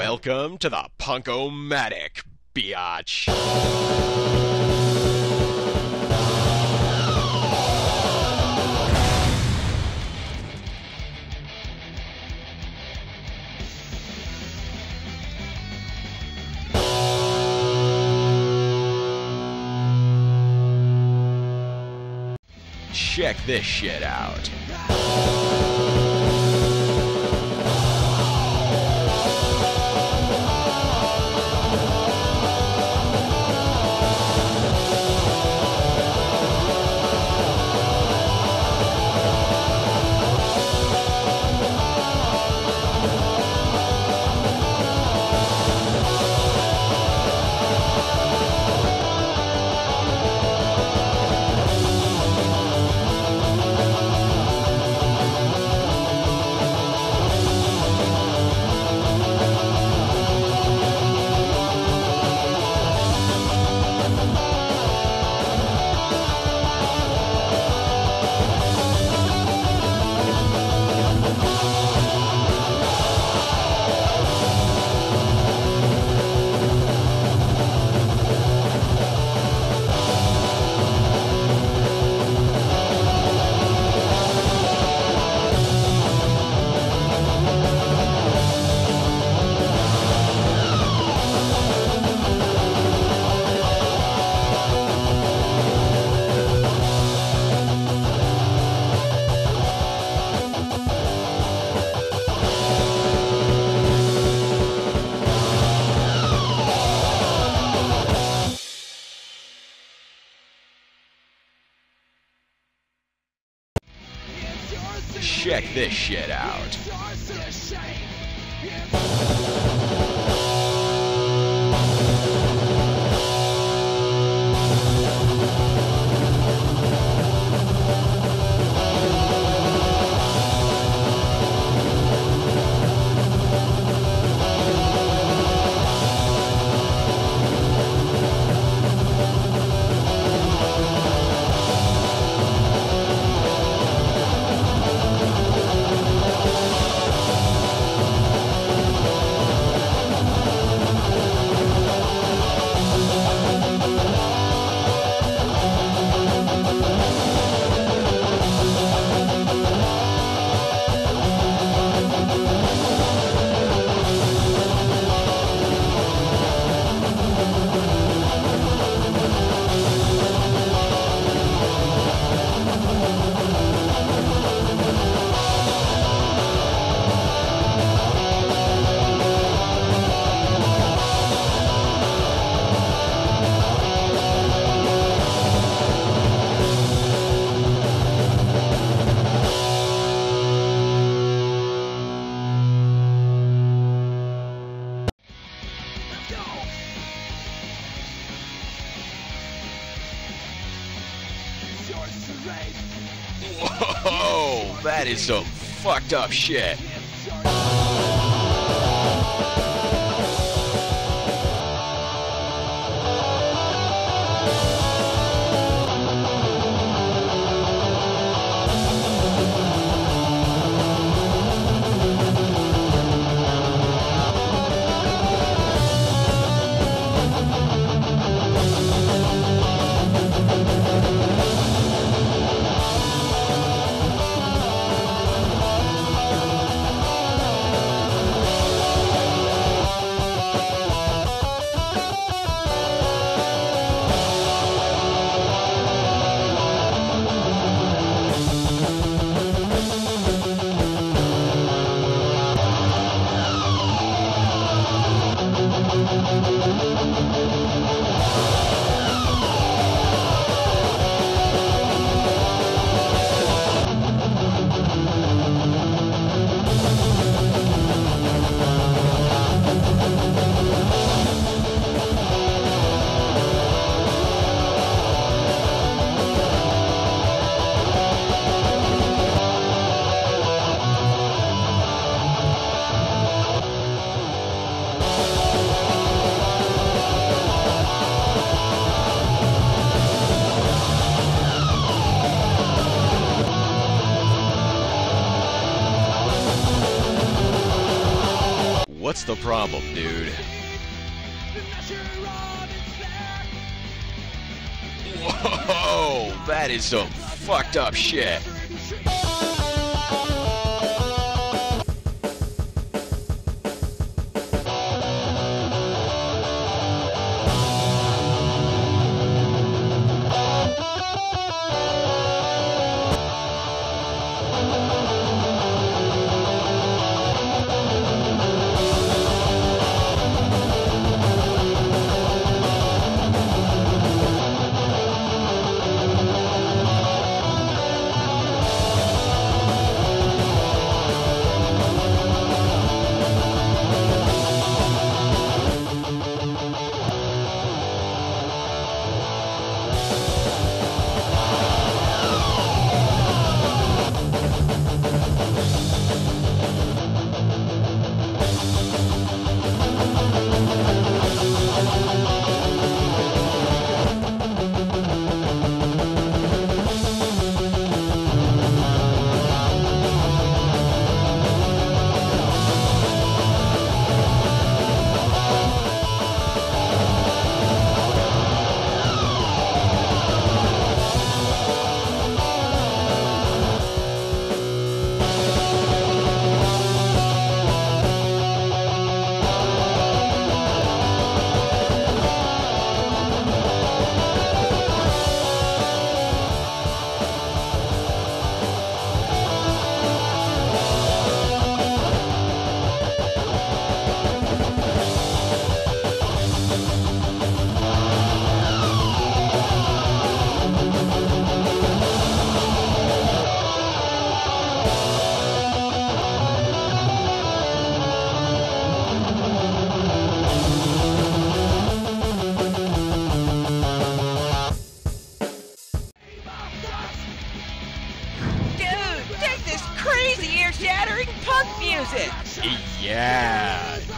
Welcome to the Punkomatic, biatch. Check this shit out. Check this shit out. Whoa, that is some fucked up shit. The problem, dude? Whoa, that is some fucked up shit.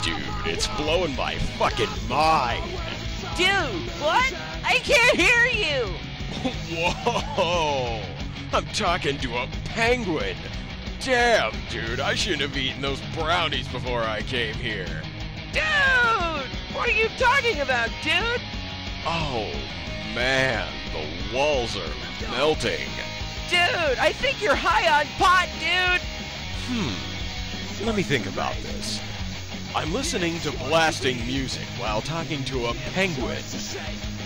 Dude, it's blowing my fucking mind. Dude, what? I can't hear you! Whoa! I'm talking to a penguin. Damn, dude, I shouldn't have eaten those brownies before I came here. Dude! What are you talking about, dude? Oh, man, the walls are melting. Dude, I think you're high on pot, dude! Hmm. Let me think about this. I'm listening to blasting music while talking to a penguin.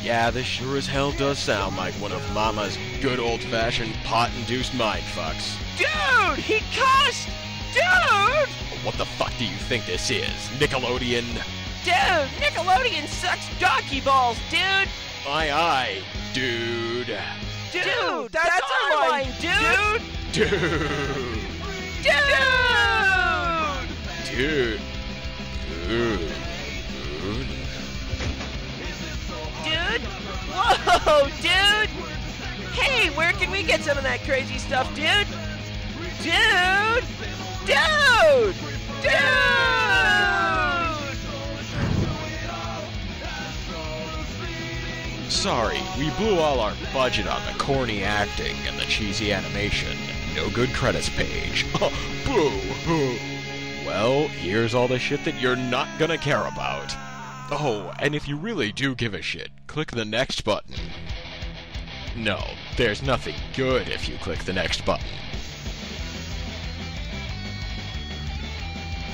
Yeah, this sure as hell does sound like one of Mama's good old-fashioned pot-induced mindfucks. Dude, he cussed! Dude! What the fuck do you think this is? Nickelodeon? Dude, Nickelodeon sucks donkey balls, dude! Aye aye, dude. Dude, that's, our line, dude! Dude. Dude! Dude. Dude. Dude. Whoa, dude! Hey, where can we get some of that crazy stuff, dude? Dude! Dude! Dude! Sorry, we blew all our budget on the corny acting and the cheesy animation. No good credits page. Boo hoo. Well, here's all the shit that you're not gonna care about. Oh, and if you really do give a shit, click the next button. No, there's nothing good if you click the next button.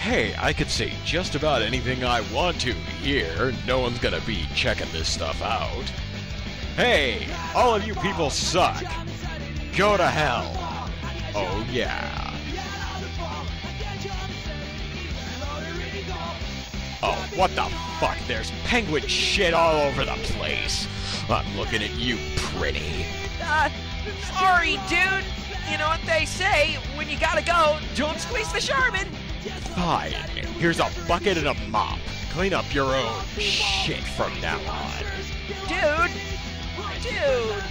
Hey, I could say just about anything I want to here. No one's gonna be checking this stuff out. Hey, all of you people suck. Go to hell. Oh, yeah. Oh, what the fuck? There's penguin shit all over the place. I'm looking at you, pretty. Uh, sorry, dude. You know what they say, when you gotta go, don't squeeze the Charmin. Fine. Here's a bucket and a mop. Clean up your own shit from now on. Dude! Dude!